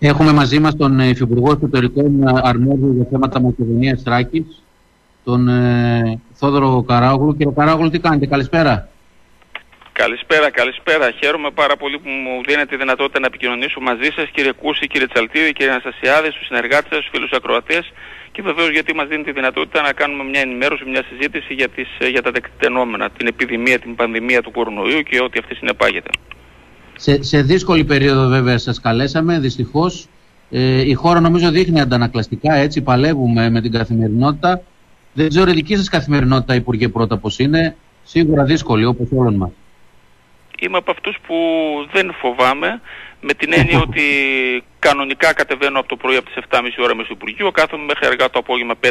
Έχουμε μαζί μας τον Υφυπουργό Εσωτερικών Αρμόδιο για θέματα Μακεδονίας Τράκης, τον ε, Θόδωρο Καράγουλου. Κύριε Καράγουλου, τι κάνετε, καλησπέρα. Καλησπέρα, καλησπέρα. Χαίρομαι πάρα πολύ που μου δίνετε τη δυνατότητα να επικοινωνήσω μαζί σας, κύριε Κούση, κύριε Τσαλτίδη, κύριε Αναστασιάδη, στους συνεργάτες σας, στους φίλους ακροατές και βεβαίως γιατί μας δίνει τη δυνατότητα να κάνουμε μια ενημέρωση, μια συζήτηση για, τις, για τα τεκτενόμενα, την επιδημία, την πανδημία του κορονοϊού και ό,τι αυτή συνεπάγεται. Σε, σε δύσκολη περίοδο βέβαια σας καλέσαμε, δυστυχώς. Ε, η χώρα νομίζω δείχνει αντανακλαστικά, έτσι παλεύουμε με την καθημερινότητα. Δεν ξέρω η δική σας καθημερινότητα, Υπουργέ, πρώτα πώς είναι. Σίγουρα δύσκολη, όπως όλων μας. Είμαι από αυτούς που δεν φοβάμαι με την έννοια ότι κανονικά κατεβαίνω από το πρωί από τις 7.30 ώρα με στο Υπουργείο, κάθομαι μέχρι αργά το απόγευμα 5-5.30,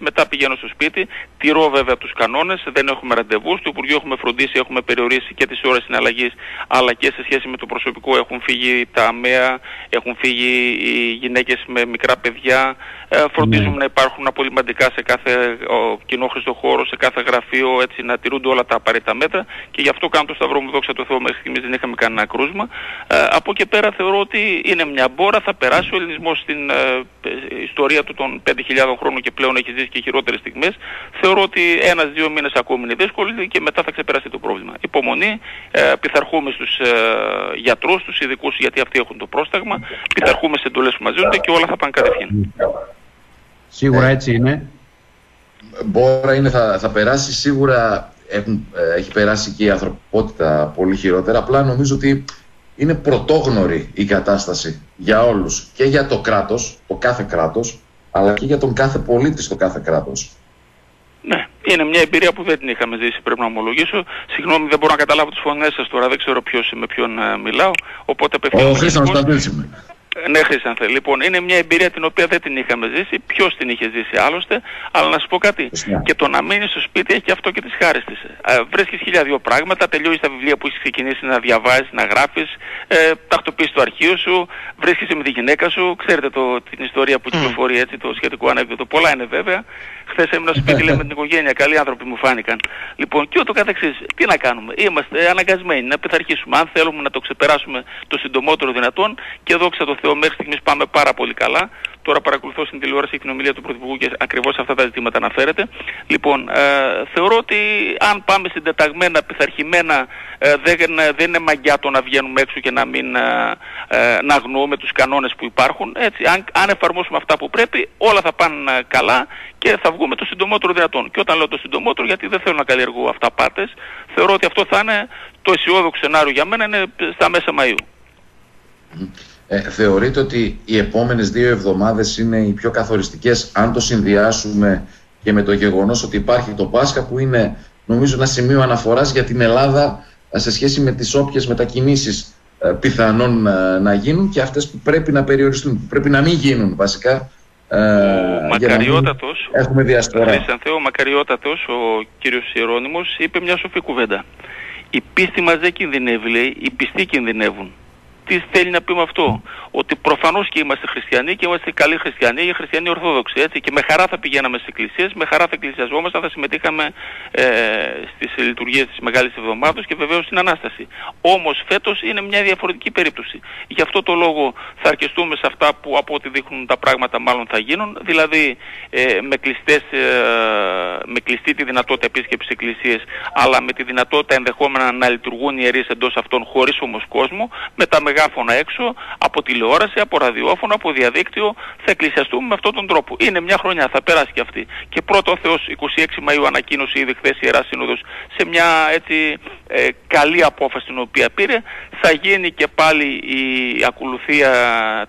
μετά πηγαίνω στο σπίτι, τηρώ βέβαια τους κανόνες, δεν έχουμε ραντεβούς, στο Υπουργείο έχουμε φροντίσει, έχουμε περιορίσει και τις ώρες συναλλαγής, αλλά και σε σχέση με το προσωπικό έχουν φύγει τα αμαία, έχουν φύγει οι γυναίκες με μικρά παιδιά, ε, φροντίζουμε ναι. να υπάρχουν απολυμαντικά σε κάθε ο, κοινόχρηστο χώρο, σε κάθε γραφείο, έτσι να τηρούνται όλα τα απαραίτητα μέτρα και γι' αυτό κάνω το σταυρό μου, δόξα τω Θεώ, μέχρι στιγμής δεν είχαμε κανένα κρούσμα. Ε, από εκεί πέρα θεωρώ ότι είναι μια μπόρα, θα περάσει ο ελληνισμός στην ε, ιστορία του των 5.000 χρόνων και πλέον έχει ζήσει και χειρότερες στιγμές. Θεωρώ ότι ένας-δύο μήνες ακόμη είναι δύσκολοι και μετά θα ξεπεράσει το πρόβλημα. Υπομονή, ε, πειθαρχούμε στους ε, γιατρούς, στους ειδικούς γιατί αυτοί έχουν το πρόσταγμα, πειθαρχούμε σε εντολές που μας δίνονται και όλα θα πάνε κατευθείαν. Σίγουρα έτσι είναι. Μπόρα είναι, θα, θα περάσει σίγουρα, έχουν, έχει περάσει και η ανθρωπότητα πολύ χειρότερα. Απλά νομίζω ότι είναι πρωτόγνωρη η κατάσταση για όλους και για το κράτος, το κάθε κράτος, αλλά και για τον κάθε πολίτη στο κάθε κράτος. Ναι, είναι μια εμπειρία που δεν την είχαμε ζήσει, πρέπει να ομολογήσω. Συγγνώμη, δεν μπορώ να καταλάβω τις φωνές σας τώρα, δεν ξέρω ποιος με ποιον uh, μιλάω. Οπότε απευθύνομαι. Ο Χρήστος ναι, Χρυσανθέ. Λοιπόν, είναι μια εμπειρία την οποία δεν την είχαμε ζήσει. Ποιος την είχε ζήσει άλλωστε. Αλλά να σου πω κάτι. Και το να μείνεις στο σπίτι έχει και αυτό και τις χάρε τη. Ε, Βρίσκεις χίλια δύο πράγματα, τελειώσει τα βιβλία που έχεις ξεκινήσει να διαβάζεις, να γράφεις, ε, τακτοποιεί το αρχείο σου, βρίσκεσαι με τη γυναίκα σου. Ξέρετε το, την ιστορία που κυκλοφορεί έτσι, το σχετικό ανέκδοτο. Πολλά είναι βέβαια. Χθες έμεινα στο σπίτι λέμε με την οικογένεια. Καλοί άνθρωποι μου φάνηκαν. Λοιπόν, και ούτω καθεξής. Τι να κάνουμε. Είμαστε αναγκασμένοι να πειθαρχήσουμε. Αν θέλουμε να το ξεπεράσουμε το συντομότερο δυνατόν και δόξα τω Θεώ μέχρι στιγμής πάμε πάρα πολύ καλά. Τώρα παρακολουθώ στην τηλεόραση την ομιλία του Πρωθυπουργού και ακριβώς αυτά τα ζητήματα αναφέρεται. Λοιπόν, ε, θεωρώ ότι αν πάμε συντεταγμένα, πειθαρχημένα, ε, δεν, δεν είναι μαγιά το να βγαίνουμε έξω και να μην ε, ε, να αγνοούμε τους κανόνες που υπάρχουν. Έτσι, αν, αν εφαρμόσουμε αυτά που πρέπει, όλα θα πάνε ε, καλά και θα βγούμε το συντομότερο δυνατόν. Και όταν λέω το συντομότερο, γιατί δεν θέλω να καλλιεργώ αυτά πάτες, θεωρώ ότι αυτό θα είναι το αισιόδοξο σενάριο για μένα, είναι στα μέσα Μαΐου. Ε, θεωρείτε ότι οι επόμενες δύο εβδομάδες είναι οι πιο καθοριστικές αν το συνδυάσουμε και με το γεγονός ότι υπάρχει το Πάσχα που είναι νομίζω ένα σημείο αναφοράς για την Ελλάδα ε, σε σχέση με τις όποιες μετακινήσεις ε, πιθανόν ε, να γίνουν και αυτές που πρέπει να περιοριστούν, που πρέπει να μην γίνουν βασικά ο μακαριότατος, έχουμε διασπορά. ο μακαριότατος, ο κύριος Ιερώνυμος, είπε μια σοφή κουβέντα. Η πίστη μας δεν κινδυνεύει, λέει, οι πιστοί κινδυνεύουν τι θέλει να πει με αυτό; Ότι προφανώς και είμαστε χριστιανοί και είμαστε καλοί χριστιανοί ή χριστιανοί ορθόδοξοι. Έτσι, και με χαρά θα πηγαίναμε στις εκκλησίες, με χαρά θα εκκλησιαζόμασταν, θα συμμετείχαμε ε, στις λειτουργίες της Μεγάλης Εβδομάδος και βεβαίως στην Ανάσταση. Όμως φέτος είναι μια διαφορετική περίπτωση. Γι' αυτό το λόγο θα αρκεστούμε σε αυτά που από ό,τι δείχνουν τα πράγματα μάλλον θα γίνουν, δηλαδή ε, με, κλειστές, ε, με κλειστή τη δυνατότητα επίσκεψης εκκλησίες, αλλά με τη δυνατότητα ενδεχόμενα να λειτουργούν οι ιερείς εντός αυτών χωρίς όμως κόσμο, με τα μεγάφωνα έξω, από τηλεόραση, από ραδιόφωνο, από διαδίκτυο, θα εκκλησιαστούμε με αυτόν τον τρόπο. Είναι μια χρονιά, θα περάσει και αυτή. Και πρώτο ο Θεός 26 Μαΐου ανακοίνωσε ήδη χθες η Ιερά Σύνοδος σε μια έτσι ε, καλή απόφαση την οποία πήρε. Θα γίνει και πάλι η ακολουθία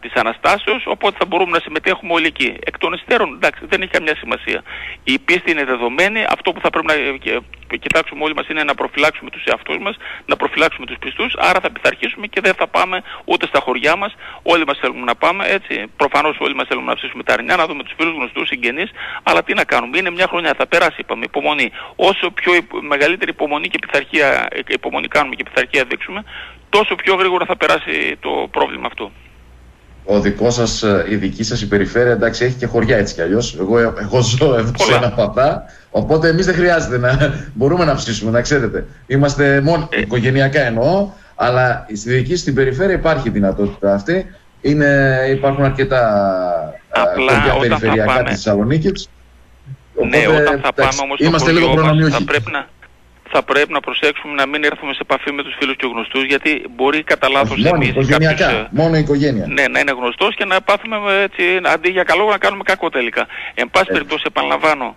της Αναστάσεως, οπότε θα μπορούμε να συμμετέχουμε όλοι εκεί. Εκ των υστέρων, εντάξει, δεν έχει καμιά σημασία. Η πίστη είναι δεδομένη, αυτό που θα πρέπει να κοιτάξουμε όλοι μας είναι να προφυλάξουμε τους εαυτούς μας, να προφυλάξουμε τους πιστούς, άρα θα πειθαρχήσουμε και δεν θα πάμε ούτε στα χωριά μας. Όλοι μας θέλουμε να πάμε, έτσι. Προφανώς όλοι μας θέλουμε να ψήσουμε τα αρνιά, να δούμε τους φίλους γνωστούς, συγγενείς, αλλά τι να κάνουμε. Είναι μια χρονιά, θα περάσει, είπαμε, υπομονή. Όσο πιο μεγαλύτερη υπομονή και πειθαρχία, υπομονή κάνουμε και πειθαρχία δείξουμε, τόσο πιο γρήγορα θα περάσει το πρόβλημα αυτό ο δικός σας, ε, η δική σας η περιφέρεια, εντάξει, έχει και χωριά έτσι κι αλλιώς. Εγώ, εγώ ζω εδώ σε ένα παπά. Οπότε εμείς δεν χρειάζεται να μπορούμε να ψήσουμε, να ξέρετε. Είμαστε μόνο ε. οικογενειακά εννοώ, αλλά στη δική στην περιφέρεια υπάρχει η δυνατότητα αυτή. είναι, υπάρχουν αρκετά Απλά περιφερειακά πάμε... της Θεσσαλονίκης. Ναι, όταν θα πάμε όμως είμαστε λίγο θα πρέπει να, θα πρέπει να προσέξουμε να μην έρθουμε σε επαφή με τους φίλους και γνωστούς γιατί μπορεί κατά λάθος εμείς οικογενειακά, κάποιος, μόνο η οικογένεια. Ναι, να είναι γνωστός και να πάθουμε έτσι, αντί για καλό να κάνουμε κακό τελικά. Εν πάση περιπτώσει επαναλαμβάνω,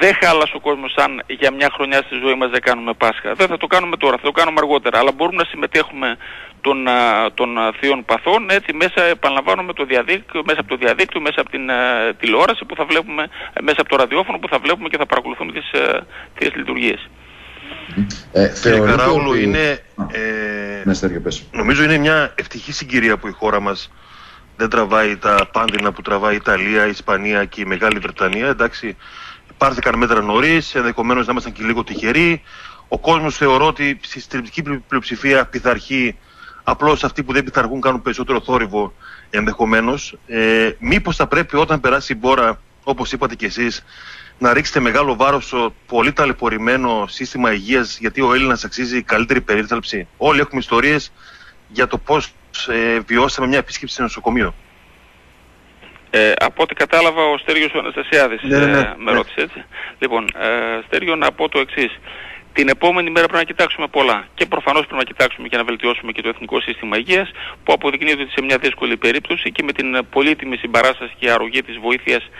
δεν χάλασε ο κόσμος αν για μια χρονιά στη ζωή μας δεν κάνουμε Πάσχα. Δεν θα το κάνουμε τώρα, θα το κάνουμε αργότερα. Αλλά μπορούμε να συμμετέχουμε των, των θείων παθών έτσι μέσα επαναλαμβάνω με το διαδίκτυο, μέσα από το διαδίκτυο, μέσα από την τηλεόραση που θα βλέπουμε, μέσα από το ραδιόφωνο που θα βλέπουμε και θα παρακολουθούμε τις θείες λειτουργίες. Ε, Κύριε Καράγλου, είναι, ε, ναι, νομίζω είναι μια ευτυχή συγκυρία που η χώρα μας δεν τραβάει τα πάντινα που τραβάει η Ιταλία, η Ισπανία και η Μεγάλη Βρετανία. Εντάξει, πάρθηκαν μέτρα νωρίς, ενδεχομένως να ήμασταν και λίγο τυχεροί. Ο κόσμος θεωρώ ότι στη συντριπτική πλειοψηφία πειθαρχεί. Απλώς αυτοί που δεν πειθαρχούν κάνουν περισσότερο θόρυβο ενδεχομένως. Ε, Μήπως θα πρέπει όταν περάσει η μπόρα, όπως είπατε κι εσείς, να ρίξετε μεγάλο βάρος στο πολύ ταλαιπωρημένο σύστημα υγείας, γιατί ο Έλληνας αξίζει καλύτερη περίθαλψη. Όλοι έχουμε ιστορίες για το πώς ε, βιώσαμε μια επίσκεψη σε νοσοκομείο. Ε, από ό,τι κατάλαβα ο Στέργιος ο Αναστασιάδης ναι, ναι, ναι, ε, με ρώτησε έτσι. Λοιπόν, ε, Στέργιο να πω το εξής. Την επόμενη μέρα πρέπει να κοιτάξουμε πολλά. Και προφανώς πρέπει να κοιτάξουμε και να βελτιώσουμε και το Εθνικό Σύστημα Υγείας που αποδεικνύεται ότι σε μια δύσκολη περίπτωση και με την πολύτιμη συμπαράσταση και αρρωγή της βοήθειας ε,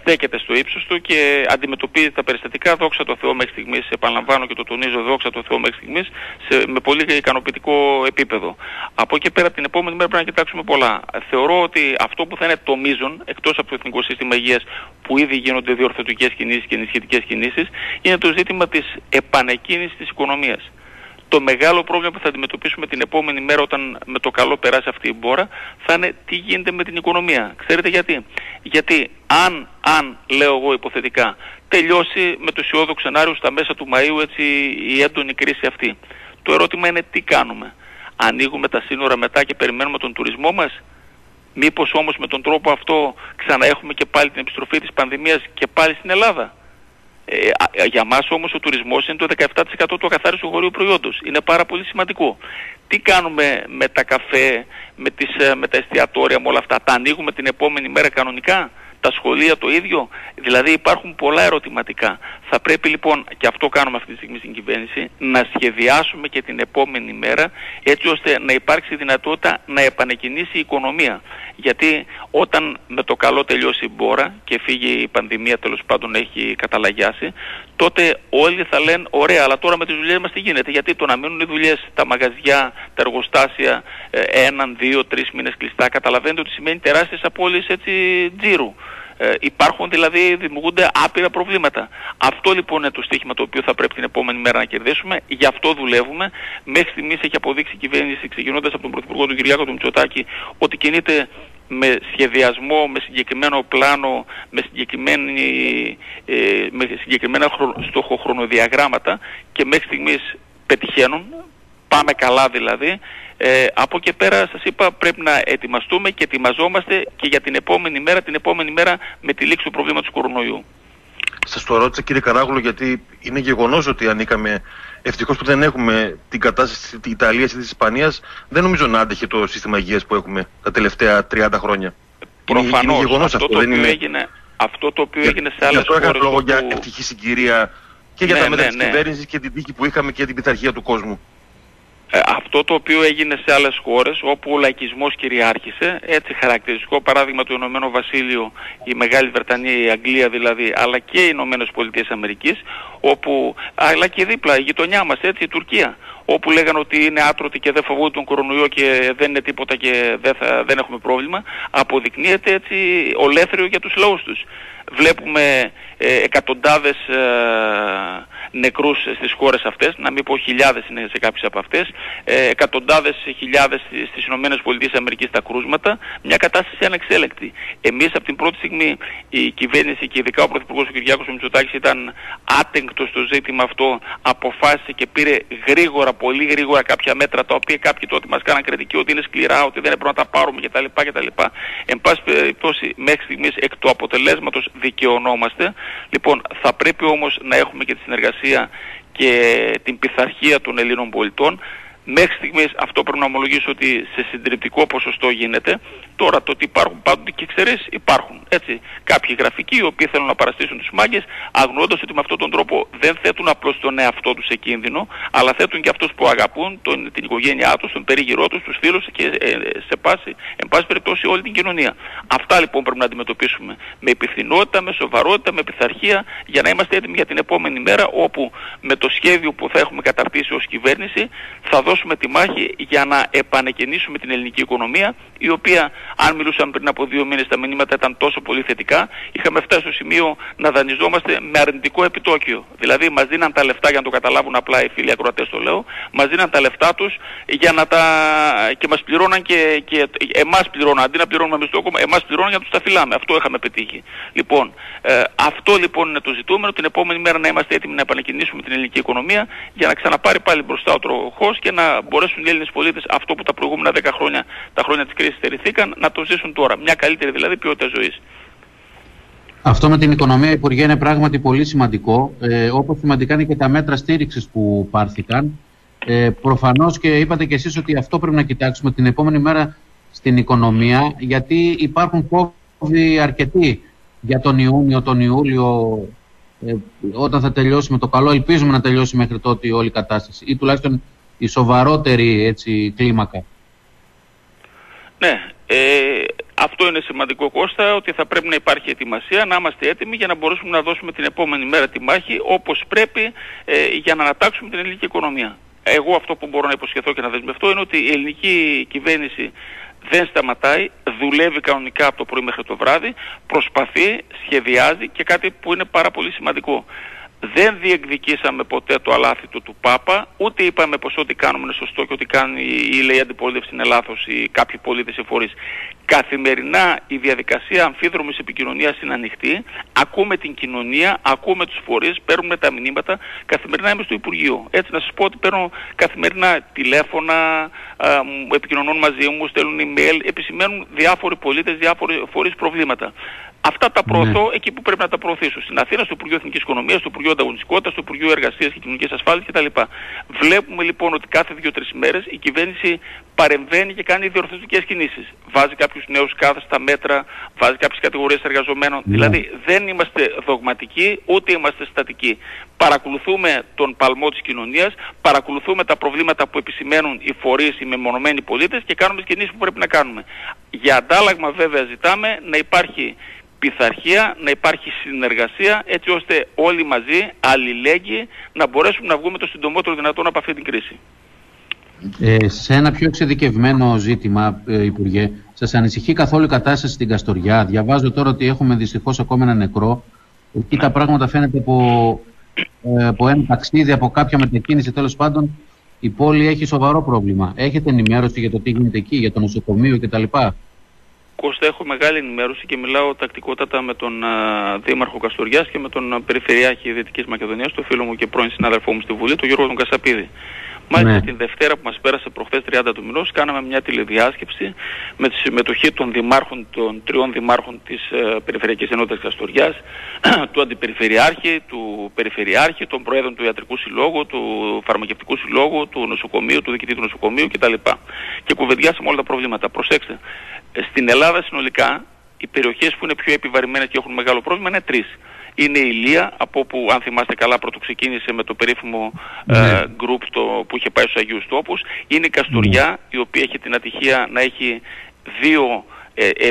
στέκεται στο ύψος του και αντιμετωπίζει τα περιστατικά δόξα τω Θεώ μέχρι στιγμής, επαναλαμβάνω και το τονίζω δόξα τω Θεώ μέχρι στιγμής, σε, με πολύ ικανοποιητικό επίπεδο. Από εκεί πέρα την επόμενη μέρα πρέπει να κοιτάξουμε πολλά. Θεωρώ ότι αυτό που θα είναι το μείζον, εκτός από το Εθνικό Σύστημα Υγείας που ήδη γίνονται διορθωτικές κινήσεις και ενισχυτικές κινήσεις, είναι το ζήτημα της επανεκκίνησης της οικονομίας το μεγάλο πρόβλημα που θα αντιμετωπίσουμε την επόμενη μέρα όταν με το καλό περάσει αυτή η μπόρα θα είναι τι γίνεται με την οικονομία. Ξέρετε γιατί; Γιατί αν, αν λέω εγώ υποθετικά, τελειώσει με το αισιόδοξο σενάριο στα μέσα του Μαΐου έτσι η έντονη κρίση αυτή. Το ερώτημα είναι τι κάνουμε. Ανοίγουμε τα σύνορα μετά και περιμένουμε τον τουρισμό μας; Μήπως όμως με τον τρόπο αυτό ξαναέχουμε και πάλι την επιστροφή της πανδημίας και πάλι στην Ελλάδα; Ε, για μας όμως ο τουρισμός είναι το 17% του ακαθάριστου χωρίου προϊόντος. Είναι πάρα πολύ σημαντικό. Τι κάνουμε με τα καφέ, με, τις, ε, με τα εστιατόρια, με όλα αυτά; Τα ανοίγουμε την επόμενη μέρα κανονικά; Τα σχολεία το ίδιο; Δηλαδή υπάρχουν πολλά ερωτηματικά. Θα πρέπει λοιπόν, και αυτό κάνουμε αυτή τη στιγμή στην κυβέρνηση, να σχεδιάσουμε και την επόμενη μέρα έτσι ώστε να υπάρξει δυνατότητα να επανεκκινήσει η οικονομία. Γιατί όταν με το καλό τελειώσει η μπόρα και φύγει η πανδημία τέλος πάντων έχει καταλαγιάσει, τότε όλοι θα λένε ωραία, αλλά τώρα με τις δουλειές μας τι γίνεται; Γιατί το να μείνουν οι δουλειές, τα μαγαζιά, τα εργοστάσια, ε, έναν, δύο, τρεις μήνες κλειστά, καταλαβαίνετε ότι σημαίνει τεράστιες απώλειες έτσι τζίρου. Ε, υπάρχουν δηλαδή, δημιουργούνται άπειρα προβλήματα. Αυτό λοιπόν είναι το στίχημα το οποίο θα πρέπει την επόμενη μέρα να κερδίσουμε. Γι' αυτό δουλεύουμε. Μέχρι στιγμής έχει αποδείξει η κυβέρνηση, ξεκινώντας από τον Πρωθυπουργό του Κυριάκο του Μητσοτάκη, ότι κινείται με σχεδιασμό, με συγκεκριμένο πλάνο, με, συγκεκριμένη, ε, με συγκεκριμένα χρο, στοχοχρονοδιαγράμματα και μέχρι στιγμής πετυχαίνουν. Πάμε καλά δηλαδή ε, από εκεί πέρα σας είπα πρέπει να ετοιμαστούμε και ετοιμαζόμαστε και για την επόμενη μέρα, την επόμενη μέρα με τη λήξη του προβλήματος του κορονοϊού. Σας το ρώτησα κύριε Καράγουλο γιατί είναι γεγονός ότι ανήκαμε. Ευτυχώς που δεν έχουμε την κατάσταση της Ιταλίας ή της Ισπανίας, δεν νομίζω να άντεχε το σύστημα υγείας που έχουμε τα τελευταία 30 χρόνια. Προφανώς αυτό, αυτό, το οποίο έγινε, αυτό το οποίο έγινε σε άλλες χώρες. Αυτό λόγο για ευτυχή συγκυρία και για ναι, τα μέτρα ναι, της ναι. κυβέρνησης και την τύχη που είχαμε και την πειθαρχία του κόσμου. Ε, αυτό το οποίο έγινε σε άλλες χώρες όπου ο λαϊκισμός κυριάρχησε, έτσι χαρακτηριστικό παράδειγμα του Ηνωμένου Βασίλειο, η Μεγάλη Βρετανία, η Αγγλία δηλαδή, αλλά και οι Ηνωμένες Πολιτείες Αμερικής, όπου, αλλά και δίπλα η γειτονιά μας, έτσι, η Τουρκία, όπου λέγανε ότι είναι άτρωτοι και δεν φοβούνται τον κορονοϊό και δεν είναι τίποτα και δεν, θα, δεν έχουμε πρόβλημα, αποδεικνύεται έτσι ολέθριο για τους λαούς τους. Βλέπουμε ε, εκατοντάδες ε, νεκρούς στις χώρες αυτές, να μην πω χιλιάδες είναι σε κάποιες από αυτές, ε, εκατοντάδες χιλιάδες στις Ηνωμένες Πολιτείες Αμερικής τα κρούσματα, μια κατάσταση ανεξέλεκτη. Εμείς από την πρώτη στιγμή η κυβέρνηση και ειδικά ο Πρωθυπουργός ο Κυριάκος Μητσοτάκης ήταν άτεγκτος στο ζήτημα αυτό, αποφάσισε και πήρε γρήγορα, πολύ γρήγορα κάποια μέτρα τα οποία κάποιοι τότε μας κάναν κριτική ότι είναι σκληρά, ότι δεν έπρεπε να τα πάρουμε κτλ. κτλ. Εν πάση περιπτώσει μέχρι στιγμής εκ του αποτελέσματος δικαιωνόμαστε. Λοιπόν, θα πρέπει όμως να έχουμε και τη συνεργασία και την πειθαρχία των Ελλήνων πολιτών Μέχρι στιγμής αυτό πρέπει να ομολογήσω ότι σε συντριπτικό ποσοστό γίνεται. Τώρα το ότι υπάρχουν πάντοτε και εξαιρέσεις υπάρχουν. Έτσι. Κάποιοι γραφικοί οι οποίοι θέλουν να παραστήσουν τους μάγκες αγνοώντας ότι με αυτόν τον τρόπο δεν θέτουν απλώς τον εαυτό τους σε κίνδυνο αλλά θέτουν και αυτούς που αγαπούν τον, την οικογένειά τους, τον περίγυρό τους, τους φίλους και ε, σε πάση, εν πάση περιπτώσει όλη την κοινωνία. Αυτά λοιπόν πρέπει να αντιμετωπίσουμε με υπευθυνότητα, με σοβαρότητα, με πειθαρχία για να είμαστε έτοιμοι για την επόμενη μέρα όπου με το σχέδιο που θα έχουμε καταρτήσει ως κυβέρνηση θα δώσουμε τη μάχη για να επανεκκινήσουμε την ελληνική οικονομία η οποία αν μιλούσαμε πριν από δύο μήνες τα μηνύματα ήταν τόσο πολύ θετικά είχαμε φτάσει στο σημείο να δανειζόμαστε με αρνητικό επιτόκιο. Δηλαδή μας δίναν τα λεφτά για να το καταλάβουν απλά οι φίλοι ακροατές το λέω μας δίναν τα λεφτά τους για να τα... και μας πληρώναν και, και εμάς πληρώναν αντί να πληρώνουμε μισθό εμάς πληρώναν για να τους τα φυλάμε. Αυτό είχαμε πετύχει. Λοιπόν, ε, αυτό λοιπόν είναι το ζητούμενο την επόμενη μέρα να είμαστε έτοιμοι να επανεκκινήσουμε την ελληνική οικονομία για να ξαναπάρει πάλι μπροστά ο τροχός και να μπορέσουν οι Έλληνες πολίτες αυτό που τα προηγούμενα 10 χρόνια, τα χρόνια της κρίσης στερηθήκαν, να το ζήσουν τώρα. Μια καλύτερη δηλαδή ποιότητα ζωής. Αυτό με την οικονομία, Υπουργέ, είναι πράγματι πολύ σημαντικό. Ε, όπως σημαντικά είναι και τα μέτρα στήριξης που πάρθηκαν. Ε, προφανώς και είπατε και εσείς ότι αυτό πρέπει να κοιτάξουμε την επόμενη μέρα στην οικονομία, γιατί υπάρχουν φόβοι αρκετοί για τον Ιούνιο, τον Ιούλιο, ε, όταν θα τελειώσει με το καλό. Ελπίζουμε να τελειώσει μέχρι τότε η όλη κατάσταση ή τουλάχιστον η σοβαρότερη έτσι, κλίμακα. Ναι, ε, αυτό είναι σημαντικό Κώστα, ότι θα πρέπει να υπάρχει ετοιμασία, να είμαστε έτοιμοι για να μπορέσουμε να δώσουμε την επόμενη μέρα τη μάχη όπως πρέπει ε, για να ανατάξουμε την ελληνική οικονομία. Εγώ αυτό που μπορώ να υποσχεθώ και να δεσμευτώ είναι ότι η ελληνική κυβέρνηση δεν σταματάει, δουλεύει κανονικά από το πρωί μέχρι το βράδυ, προσπαθεί, σχεδιάζει και κάτι που είναι πάρα πολύ σημαντικό δεν διεκδικήσαμε ποτέ το αλάθητο του Πάπα, ούτε είπαμε πως ό,τι κάνουμε είναι σωστό και ό,τι κάνει η λέει αντιπολίτευση είναι λάθος ή κάποιοι πολίτες ή φορείς. Καθημερινά η διαδικασία αμφίδρομης επικοινωνίας είναι ανοιχτή, ακούμε την κοινωνία, ακούμε τους φορείς, παίρνουμε τα μηνύματα, καθημερινά είμαι στο Υπουργείο. Έτσι να σας πω ότι παίρνω καθημερινά τηλέφωνα, επικοινωνούν μαζί μου, στέλνουν email, επισημαίνουν διάφοροι πολίτες, διάφοροι φορείς προβλήματα. Αυτά τα προωθώ ναι. εκεί που πρέπει να τα προωθήσω. Στην Αθήνα, στο Υπουργείο Εθνικής Οικονομίας, στο Υπουργείο Ανταγωνιστικότητας, στο Υπουργείο Εργασίας και Κοινωνικής Ασφάλειας κτλ. Βλέπουμε λοιπόν ότι κάθε δύο-τρεις μέρες η κυβέρνηση παρεμβαίνει και κάνει διορθωτικές κινήσεις. Βάζει κάποιους νέους κάθεστα μέτρα, βάζει κάποιες κατηγορίες εργαζομένων. Ναι. Δηλαδή δεν είμαστε δογματικοί ούτε είμαστε στατικοί. Παρακολουθούμε τον παλμό της κοινωνίας, παρακολουθούμε τα προβλήματα που επισημαίνουν οι φορείς, οι μεμονωμένοι πολίτες και κάνουμε τις κινήσεις που πρέπει να κάνουμε. Για αντάλλαγμα βέβαια ζητάμε να υπάρχει πειθαρχία, να υπάρχει συνεργασία έτσι ώστε όλοι μαζί, αλληλέγγυοι, να μπορέσουμε να βγούμε το συντομότερο δυνατόν από αυτή την κρίση. Ε, σε ένα πιο εξειδικευμένο ζήτημα, ε, Υπουργέ, σας ανησυχεί καθόλου η κατάσταση στην Καστοριά; Διαβάζω τώρα ότι έχουμε δυστυχώς ακόμα ένα νεκρό. Εκεί τα πράγματα φαίνεται από, ε, από ένα ταξίδι, από κάποια μετακίνηση τέλος πάντων. Η πόλη έχει σοβαρό πρόβλημα. Έχετε ενημέρωση για το τι γίνεται εκεί, για το νοσοκομείο κτλ. Κώστα έχω μεγάλη ενημέρωση και μιλάω τακτικότατα με τον uh, Δήμαρχο Καστοριάς και με τον uh, Περιφερειάρχη Δυτικής Μακεδονίας, τον φίλο μου και πρώην συνάδελφό μου στη Βουλή, τον Γιώργο τον Κασαπίδη. Μάλιστα ναι. την Δευτέρα που μας πέρασε προχθές 30 του μηνός κάναμε μια τηλεδιάσκεψη με τη συμμετοχή των δημάρχων, των τριών δημάρχων της uh, Περιφερειακής Ενότητας Καστοριάς, του Αντιπεριφερειάρχη, του Περιφερειάρχη, των Προέδρων του Ιατρικού Συλλόγου, του Φαρμακευτικού Συλλόγου, του Νοσοκομείου, του Διοικητή του Νοσοκομείου κτλ. Και κουβεντιάσαμε όλα τα προβλήματα. Προσέξτε, στην Ελλάδα συνολικά οι περιοχές που είναι πιο επιβαρημένες και έχουν μεγάλο πρόβλημα είναι τρεις. Είναι η Ηλία, από όπου αν θυμάστε καλά πρώτο ξεκίνησε με το περίφημο ε, ναι. group το, που είχε πάει στους Αγίους Τόπους. Είναι η Καστοριά, ναι. η οποία έχει την ατυχία να έχει δύο ε,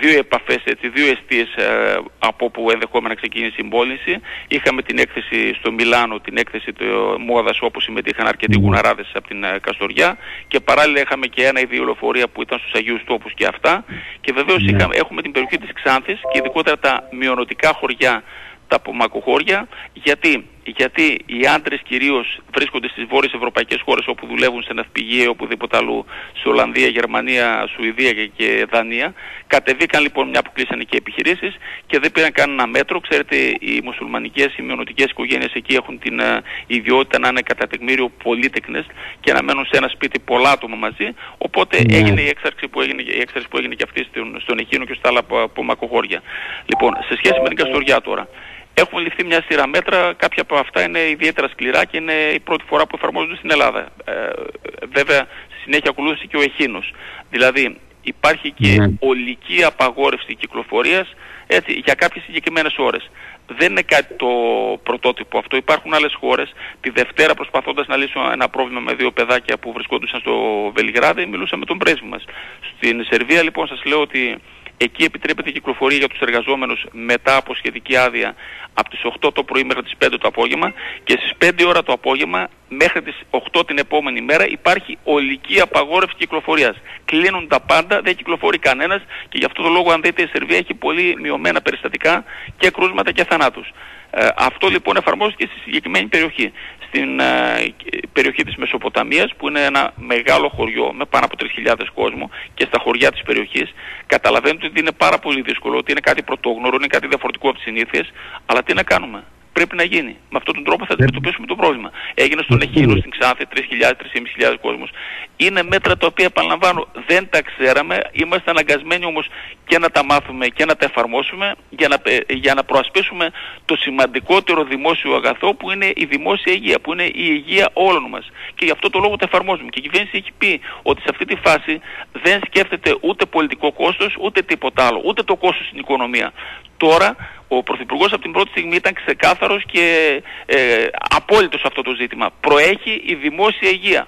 δύο επαφές, έτσι, δύο αιστείες ε, από όπου ενδεχόμενα ξεκίνησε η συμπόλυνση. Είχαμε την έκθεση στο Μιλάνο, την έκθεση του Μόδας όπου συμμετείχαν αρκετοί mm. γουναράδες από την ε, Καστοριά και παράλληλα είχαμε και ένα ή δύο λεωφορεία που ήταν στους Αγίους Τόπους και αυτά και βεβαίως mm. είχαμε, έχουμε την περιοχή της Ξάνθης και ειδικότερα τα μειονοτικά χωριά τα απομακοχώρια. Γιατί, γιατί οι άντρες κυρίως βρίσκονται στις βόρειες ευρωπαϊκές χώρες όπου δουλεύουν σε ναυπηγεία ή οπουδήποτε αλλού, σε Ολλανδία, Γερμανία, Σουηδία και Δανία. Κατεβήκαν λοιπόν μια που κλείσανε και επιχειρήσεις και δεν πήραν κανένα μέτρο. Ξέρετε, οι μουσουλμανικές, οι μειονοτικές οικογένειες εκεί έχουν την uh, ιδιότητα να είναι κατά τεκμήριο πολύτεκνες και να μένουν σε ένα σπίτι πολλά άτομα μαζί. Οπότε ναι. έγινε η έξαρξη που έγινε, η έξαρξη που έγινε και αυτή στον, στον Εκείνο και στα άλλα από, από μακοχώρια. Λοιπόν, σε σχέση με την Καστοριά τώρα. Έχουν ληφθεί μια σειρά μέτρα, κάποια από αυτά είναι ιδιαίτερα σκληρά και είναι η πρώτη φορά που εφαρμόζονται στην Ελλάδα. Ε, βέβαια, στη συνέχεια ακολούθησε και ο Εχίνος. Δηλαδή, υπάρχει και ναι. ολική απαγόρευση κυκλοφορίας έτσι, για κάποιες συγκεκριμένες ώρες. Δεν είναι κάτι το πρωτότυπο αυτό. Υπάρχουν άλλες χώρες. Τη Δευτέρα προσπαθώντας να λύσω ένα πρόβλημα με δύο παιδάκια που βρισκόντουσαν στο Βελιγράδι, μιλούσα με τον πρέσβη μας. Στην Σερβία λοιπόν σας λέω ότι Εκεί επιτρέπεται η κυκλοφορία για τους εργαζόμενους μετά από σχετική άδεια από τις 8 το πρωί μέχρι τις 5 το απόγευμα και στις 5 ώρα το απόγευμα μέχρι τις 8 την επόμενη μέρα υπάρχει ολική απαγόρευση κυκλοφορίας. Κλείνουν τα πάντα, δεν κυκλοφορεί κανένας και γι' αυτό το λόγο αν δείτε η Σερβία έχει πολύ μειωμένα περιστατικά και κρούσματα και θανάτους. Ε, αυτό λοιπόν εφαρμόζεται και στη συγκεκριμένη περιοχή στην ε, περιοχή της Μεσοποταμίας που είναι ένα μεγάλο χωριό με πάνω από 3.000 κόσμο και στα χωριά της περιοχής. Καταλαβαίνετε ότι είναι πάρα πολύ δύσκολο, ότι είναι κάτι πρωτόγνωρο, είναι κάτι διαφορετικό από τις συνήθειες αλλά τι να κάνουμε πρέπει να γίνει. Με αυτόν τον τρόπο θα αντιμετωπίσουμε το πρόβλημα. Έγινε στον Εχείρο, στην Ξάνθη, 3.000-3.500 κόσμος. Είναι μέτρα τα οποία, επαναλαμβάνω, δεν τα ξέραμε. Είμαστε αναγκασμένοι όμως και να τα μάθουμε και να τα εφαρμόσουμε για να, ε, για να προασπίσουμε το σημαντικότερο δημόσιο αγαθό που είναι η δημόσια υγεία, που είναι η υγεία όλων μας. Και γι' αυτό το λόγο τα εφαρμόζουμε. Και η κυβέρνηση έχει πει ότι σε αυτή τη φάση δεν σκέφτεται ούτε πολιτικό κόστος, ούτε τίποτα άλλο, ούτε το κόστος στην οικονομία. Τώρα ο Πρωθυπουργός από την πρώτη στιγμή ήταν ξεκάθαρος και ε, απόλυτος σε αυτό το ζήτημα. Προέχει η δημόσια υγεία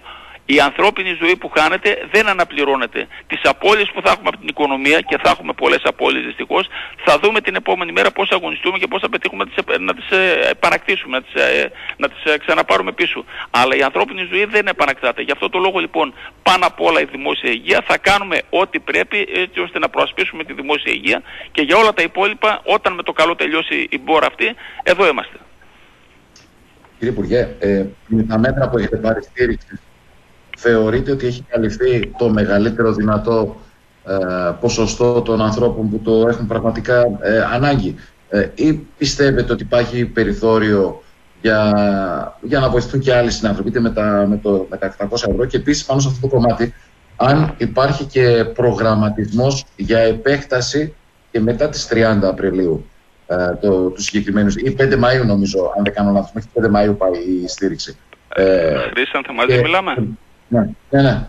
η ανθρώπινη ζωή που χάνεται δεν αναπληρώνεται. Τις απώλειες που θα έχουμε από την οικονομία και θα έχουμε πολλές απώλειες δυστυχώς θα δούμε την επόμενη μέρα πώς θα αγωνιστούμε και πώς θα πετύχουμε να τις, να τις ε, επανακτήσουμε, να τις, ε, να τις ε, ξαναπάρουμε πίσω. Αλλά η ανθρώπινη ζωή δεν επανακτάται. Γι' αυτό το λόγο λοιπόν πάνω απ' όλα η δημόσια υγεία θα κάνουμε ό,τι πρέπει έτσι ώστε να προασπίσουμε τη δημόσια υγεία και για όλα τα υπόλοιπα όταν με το καλό τελειώσει η μπόρα αυτή εδώ είμαστε. Κύριε Υπουργέ, ε, με τα μέτρα που έχετε πάρει στήριξη θεωρείτε ότι έχει καλυφθεί το μεγαλύτερο δυνατό ε, ποσοστό των ανθρώπων που το έχουν πραγματικά ε, ανάγκη; Ε, ή πιστεύετε ότι υπάρχει περιθώριο για, για να βοηθούν και άλλοι συνάνθρωποι είτε με, τα, με το 1700 ευρώ; Και επίσης πάνω σε αυτό το κομμάτι αν υπάρχει και προγραμματισμός για επέκταση και μετά τις 30 Απριλίου ε, το, τους συγκεκριμένους ή 5 Μαΐου νομίζω αν δεν κάνω λάθος μέχρι 5 Μαΐου πάει η στήριξη. Ε, Χρήσαν, μαζί μιλάμε. Ναι, ναι, ναι.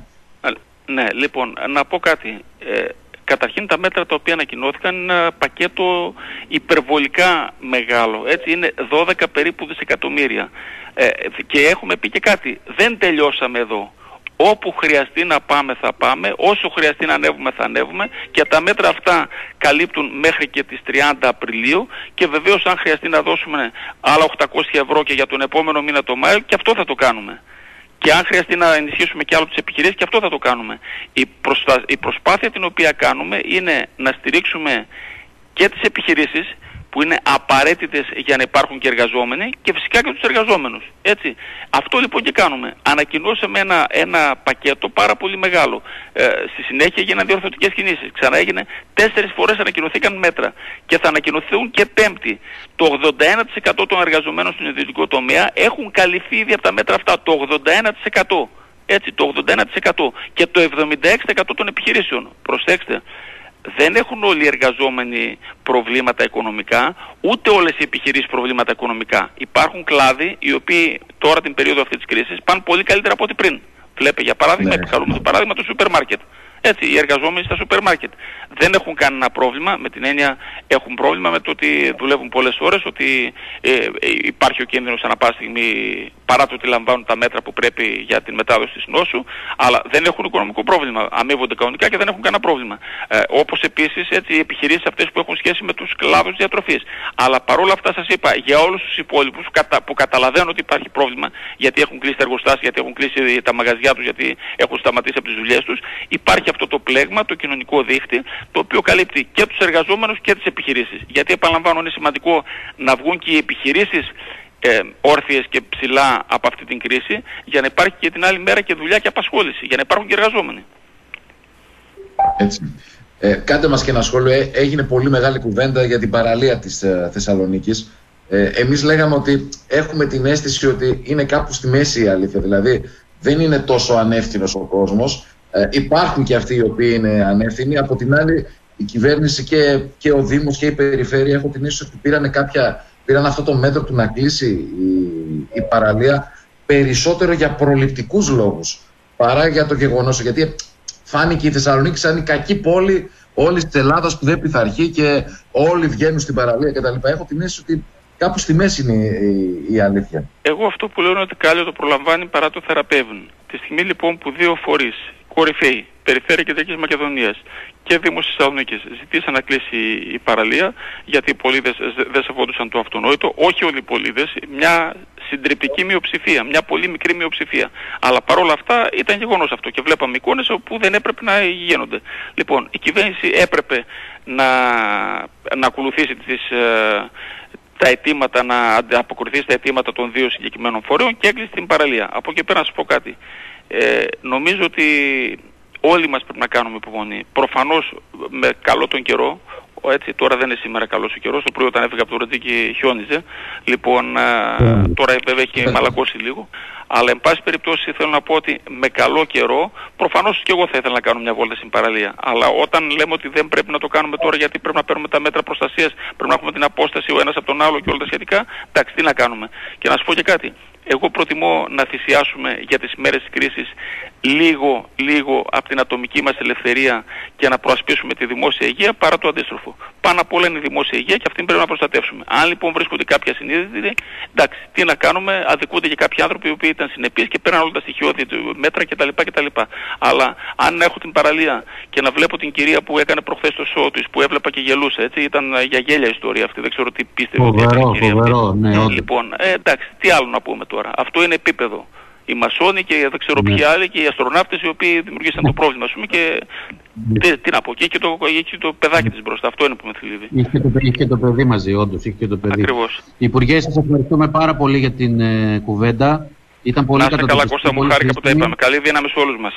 Ναι, λοιπόν, να πω κάτι. Ε, καταρχήν τα μέτρα τα οποία ανακοινώθηκαν είναι ένα πακέτο υπερβολικά μεγάλο. Έτσι είναι 12 περίπου δισεκατομμύρια. Ε, και έχουμε πει και κάτι. Δεν τελειώσαμε εδώ. Όπου χρειαστεί να πάμε θα πάμε, όσο χρειαστεί να ανέβουμε θα ανέβουμε και τα μέτρα αυτά καλύπτουν μέχρι και τις 30 Απριλίου και βεβαίως αν χρειαστεί να δώσουμε άλλα 800 ευρώ και για τον επόμενο μήνα το Μάιο και αυτό θα το κάνουμε και αν χρειαστεί να ενισχύσουμε και άλλο τις επιχειρήσεις και αυτό θα το κάνουμε. Η, η προσπάθεια την οποία κάνουμε είναι να στηρίξουμε και τις επιχειρήσεις που είναι απαραίτητες για να υπάρχουν και εργαζόμενοι και φυσικά και τους εργαζόμενους. Έτσι. Αυτό λοιπόν και κάνουμε. Ανακοινώσαμε ένα, ένα πακέτο πάρα πολύ μεγάλο. Ε, στη συνέχεια έγιναν διορθωτικές κινήσεις. Ξανά έγινε τέσσερις φορές ανακοινωθήκαν μέτρα και θα ανακοινωθούν και πέμπτη. Το 81% των εργαζομένων στον ιδιωτικό τομέα έχουν καλυφθεί ήδη από τα μέτρα αυτά. Το 81%. Έτσι, το 81% και το 76% των επιχειρήσεων. Προσέξτε, δεν έχουν όλοι οι εργαζόμενοι προβλήματα οικονομικά, ούτε όλες οι επιχειρήσεις προβλήματα οικονομικά. Υπάρχουν κλάδοι οι οποίοι τώρα την περίοδο αυτή της κρίσης πάνε πολύ καλύτερα από ό,τι πριν. Βλέπε για παράδειγμα, ναι. επικαλούμε το παράδειγμα του σούπερ μάρκετ. Έτσι, οι εργαζόμενοι στα σούπερ μάρκετ δεν έχουν κανένα πρόβλημα, με την έννοια έχουν πρόβλημα με το ότι δουλεύουν πολλές ώρες, ότι ε, ε, υπάρχει ο κίνδυνος ανά πάση στιγμή παρά το ότι λαμβάνουν τα μέτρα που πρέπει για την μετάδοση της νόσου, αλλά δεν έχουν οικονομικό πρόβλημα. Αμείβονται κανονικά και δεν έχουν κανένα πρόβλημα. Ε, όπως επίσης έτσι, οι επιχειρήσεις αυτές που έχουν σχέση με τους κλάδους διατροφής. Αλλά παρόλα αυτά σας είπα, για όλους τους υπόλοιπους που καταλαβαίνουν ότι υπάρχει πρόβλημα, γιατί έχουν κλείσει τα εργοστάσια, γιατί έχουν κλείσει τα μαγαζιά τους, γιατί έχουν σταματήσει από τις δουλειές τους, υπάρχει αυτό το πλέγμα, το κοινωνικό δίχτυ, το οποίο καλύπτει και τους εργαζόμενους και τις επιχειρήσεις. Γιατί επαναλαμβάνω είναι σημαντικό να βγουν και οι επιχειρήσεις ε, όρθιες και ψηλά από αυτή την κρίση για να υπάρχει και την άλλη μέρα και δουλειά και απασχόληση, για να υπάρχουν και εργαζόμενοι. Έτσι. Ε, κάντε μας και ένα σχόλιο. Ε, έγινε πολύ μεγάλη κουβέντα για την παραλία της ε, Θεσσαλονίκης. Ε, εμείς λέγαμε ότι έχουμε την αίσθηση ότι είναι κάπου στη μέση η αλήθεια. Δηλαδή δεν είναι τόσο ανεύθυνος ο κόσμος. Ε, υπάρχουν και αυτοί οι οποίοι είναι ανεύθυνοι. Από την άλλη, η κυβέρνηση και, και ο Δήμος και η Περιφέρεια έχω την αίσθηση ότι πήραν κάποια πήραν αυτό το μέτρο του να κλείσει η, η παραλία περισσότερο για προληπτικούς λόγους παρά για το γεγονός γιατί φάνηκε η Θεσσαλονίκη σαν η κακή πόλη όλης της Ελλάδας που δεν πειθαρχεί και όλοι βγαίνουν στην παραλία κτλ. Έχω την αίσθηση ότι κάπου στη μέση είναι η, η, αλήθεια. Εγώ αυτό που λέω είναι ότι κάλλιο το προλαμβάνει παρά το θεραπεύουν. Τη στιγμή λοιπόν που δύο φορείς κορυφαίοι, Περιφέρεια Κεντρικής Μακεδονίας και Δήμος Θεσσαλονίκης ζητήσαν να κλείσει η παραλία γιατί οι πολίτες δεν σεβόντουσαν το αυτονόητο. Όχι όλοι οι πολίτες, μια συντριπτική μειοψηφία, μια πολύ μικρή μειοψηφία. Αλλά παρόλα αυτά ήταν γεγονός αυτό και βλέπαμε εικόνες όπου δεν έπρεπε να γίνονται. Λοιπόν, η κυβέρνηση έπρεπε να, να ακολουθήσει τις, ε, τα αιτήματα, να αποκριθεί στα αιτήματα των δύο συγκεκριμένων φορέων και έκλεισε την παραλία. Από εκεί πέρα να σας πω κάτι. Ε, νομίζω ότι όλοι μας πρέπει να κάνουμε υπομονή. Προφανώς με καλό τον καιρό, έτσι, τώρα δεν είναι σήμερα καλός ο καιρός, το πρωί όταν έφυγα από το Ρετζίκι χιόνιζε, λοιπόν ε, τώρα βέβαια έχει μαλακώσει λίγο, αλλά εν πάση περιπτώσει θέλω να πω ότι με καλό καιρό, προφανώς και εγώ θα ήθελα να κάνω μια βόλτα στην παραλία, αλλά όταν λέμε ότι δεν πρέπει να το κάνουμε τώρα γιατί πρέπει να παίρνουμε τα μέτρα προστασίας, πρέπει να έχουμε την απόσταση ο ένας από τον άλλο και όλα τα σχετικά, εντάξει τι να κάνουμε. Και να σου πω και κάτι, εγώ προτιμώ να θυσιάσουμε για τις μέρες της κρίσης λίγο, λίγο από την ατομική μας ελευθερία και να προασπίσουμε τη δημόσια υγεία παρά το αντίστροφο. Πάνω απ' όλα είναι η δημόσια υγεία και αυτήν πρέπει να προστατεύσουμε. Αν λοιπόν βρίσκονται κάποια συνείδητοι, εντάξει, τι να κάνουμε, αδικούνται και κάποιοι άνθρωποι οι οποίοι ήταν συνεπείς και πέραν όλα τα στοιχειώδη μέτρα κτλ. κτλ. Αλλά αν έχω την παραλία και να βλέπω την κυρία που έκανε προχθές το σώο της, που έβλεπα και γελούσε, έτσι, ήταν για γέλια ιστορία αυτή, δεν ξέρω τι πίστευε ότι έκανε η κυρία αυτή. Ναι, λοιπόν, ε, εντάξει, τι άλλο να πούμε τώρα. Αυτό είναι επίπεδο οι μασόνοι και δεν ξέρω ποιοι ναι. άλλοι και οι αστροναύτες οι οποίοι δημιουργήσαν το ναι. πρόβλημα ας πούμε και τι, τι να πω και έχει το, έχει το παιδάκι της μπροστά αυτό είναι που με θλίβει. Είχε το, είχε το παιδί μαζί όντως είχε το παιδί. Ακριβώς. Υπουργέ σας ευχαριστούμε πάρα πολύ για την ε, κουβέντα. Ήταν πολύ Να είστε καλά Κώστα μου χάρηκα που τα είπαμε. Καλή δύναμη σε όλους μας